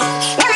Yeah.